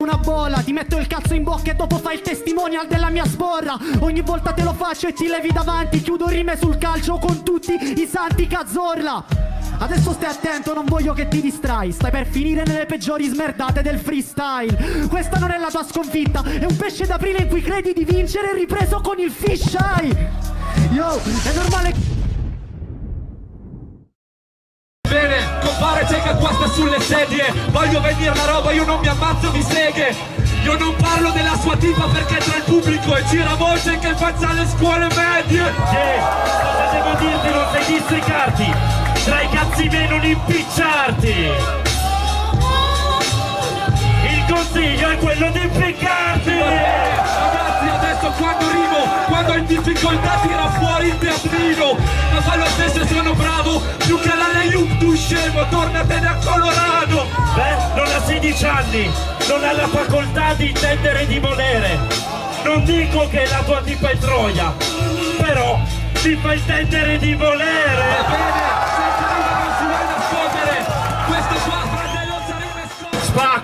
una bolla Ti metto il cazzo in bocca e dopo fai il testimonial della mia sporra. Ogni volta te lo faccio e ti levi davanti. Chiudo rime sul calcio con tutti i santi cazzorla. Adesso stai attento, non voglio che ti distrai. Stai per finire nelle peggiori smerdate del freestyle. Questa non è la tua sconfitta È un pesce d'aprile in cui credi di vincere ripreso con il fish eye Yo, è normale compare c'è che qua sta sulle sedie. Voglio venire la roba, io non mi ammazzo di seghe. Io non parlo della sua tipa perché tra il pubblico e gira voce che faccia le scuole medie. Yeah, cosa devo dirti? Non sai districarti. Tra i cazzi miei non impicciarti. Il consiglio è quello di impiccarti quando rimo, quando in difficoltà tira fuori il teatrino Ma fa lo stesso e sono bravo, più che la lei tu scemo, tornatene a Colorado. Beh, non ha 16 anni Non ha la facoltà di intendere e di volere. Non dico che la tua tipa è troia Però ti fa intendere di volere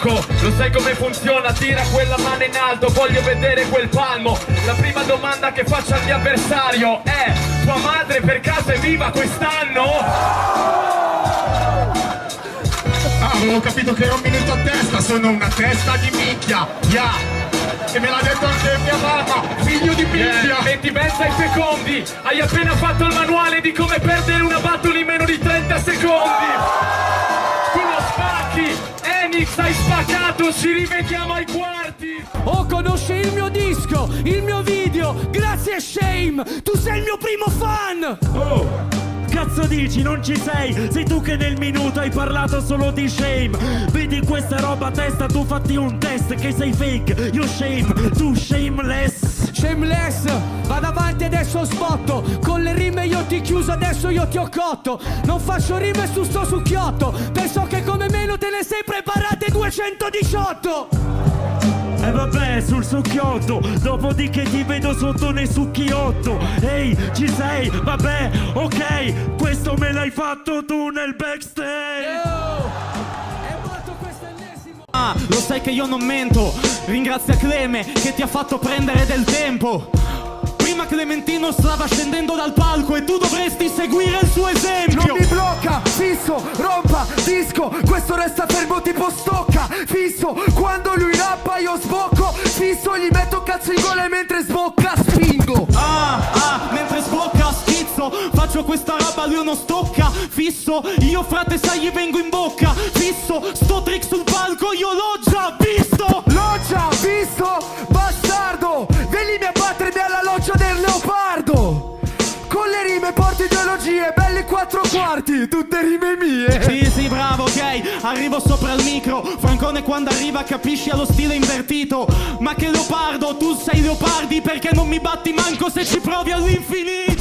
Spacco, lo sai come funziona? Tira quella mano in alto, voglio vedere quel palmo La prima domanda che faccio al mio avversario è Tua madre per caso è viva quest'anno? Ah, avevo capito che ero un minuto a testa, sono una testa di minchia, yeah. E me l'ha detto anche mia mamma, figlio di minchia. Eh, 20 mezza secondi Hai appena fatto il manuale di come perdere una battle in meno di 30 secondi Hai spaccato Ci rivediamo ai quarti Oh, conosci il mio disco, il mio video, grazie Shame, tu sei il mio primo fan! Oh, cazzo dici? Non ci sei! Sei tu che nel minuto hai parlato solo di shame! Vedi questa roba a testa, tu fatti un test che sei fake! Io shame, tu shameless! Shameless, vado avanti adesso spotto, con le rime io ti chiuso, adesso io ti ho cotto, non faccio rime su sto succhiotto, penso che come meno te ne sei preparate 218! E vabbè, sul succhiotto, dopodiché ti vedo sotto nei succhiotto. Ehi, ci sei? Vabbè, ok, questo me l'hai fatto tu nel backstage. Ah, lo sai che io non mento, ringrazia Cleme che ti ha fatto prendere del tempo. Prima Clementino stava scendendo dal palco e tu dovresti seguire il suo esempio. Non mi blocca, fisso, rompa, disco Questo resta fermo tipo stocca. Fisso, quando lui rappa io sbocco Fisso, gli metto cazzo in gola mentre sbocca spingo. Ah, ah, mentre sbocca schizzo Faccio questa roba, lui non stocca. Fisso, io frate sai gli vengo in bocca. Fisso, sto trick sul palco io l'ho quarti, tutte rime mie. Sì, sì, bravo, ok, arrivo sopra il micro. Francone quando arriva capisci allo stile invertito. Ma che leopardo, tu sei leopardi Perché non mi batti manco se ci provi all'infinito